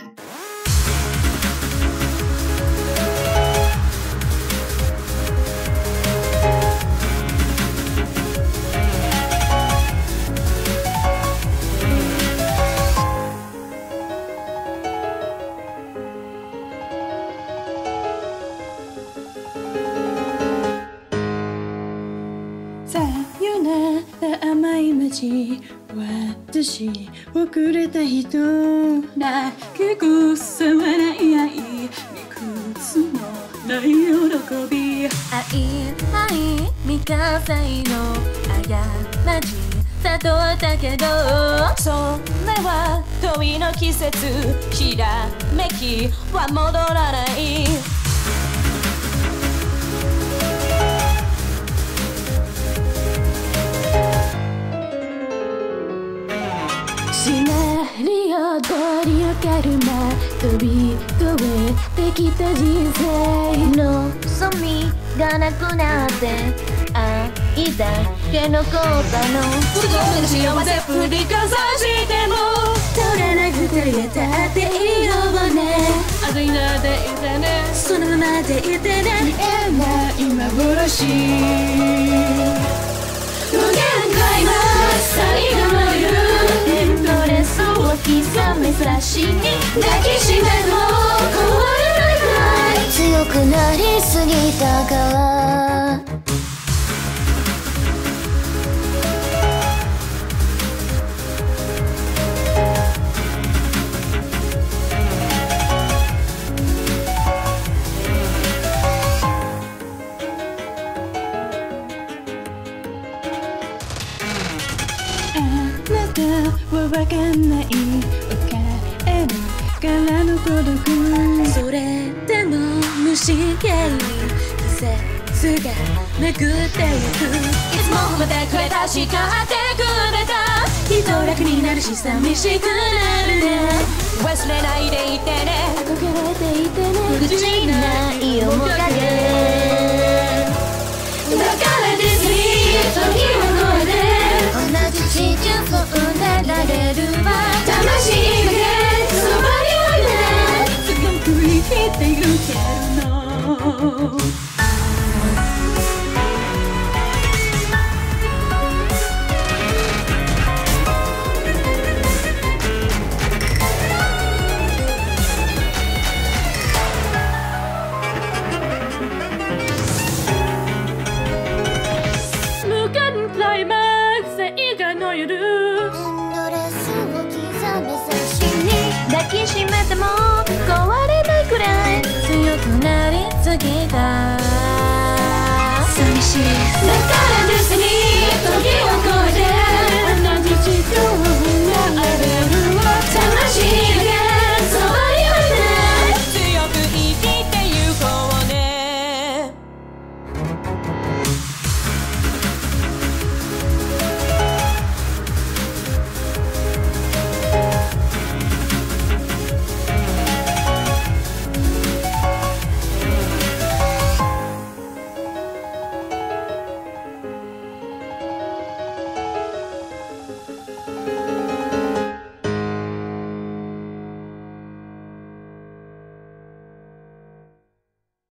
issue. 私遅れた人だけこさわない愛理屈もない喜び。会いたい未完成の過ち悟ったけどそれは問いの季節ひらめきは戻らない。ナリオ通りをかるま飛び越えてきた人生望みがなくなって愛だけ残ったの。不幸な幸せ振りかざしても通らなくてやったっていいよね熱いなでいてね。そのままでいてね。見えない幻無限刻めさしに抱きしめも壊れないくらい強くなりすぎたからあなたはわかんない。るからの孤独それでも無神経に季節が巡ってゆくいつも褒めてくれた。叱ってくれた。きっと楽になるし寂しくなるね。忘れないでいてね。憧れていてね。不口ない面きて Look